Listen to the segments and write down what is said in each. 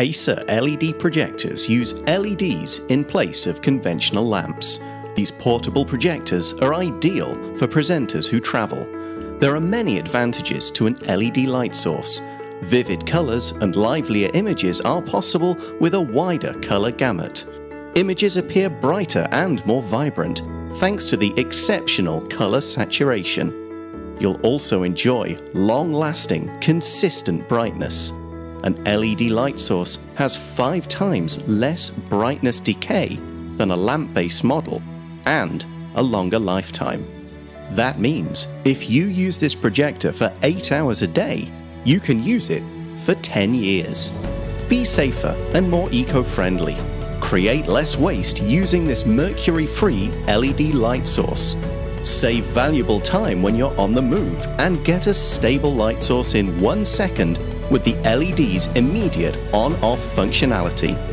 Acer LED projectors use LEDs in place of conventional lamps. These portable projectors are ideal for presenters who travel. There are many advantages to an LED light source. Vivid colours and livelier images are possible with a wider colour gamut. Images appear brighter and more vibrant thanks to the exceptional colour saturation. You'll also enjoy long lasting, consistent brightness. An LED light source has five times less brightness decay than a lamp based model and a longer lifetime. That means if you use this projector for 8 hours a day, you can use it for 10 years. Be safer and more eco friendly. Create less waste using this mercury free LED light source. Save valuable time when you're on the move and get a stable light source in one second with the LED's immediate on off functionality.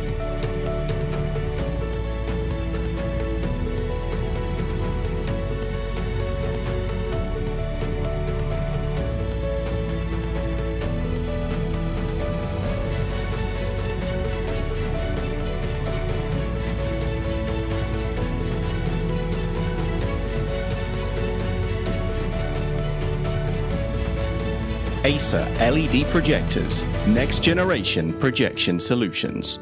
Acer LED projectors, next generation projection solutions.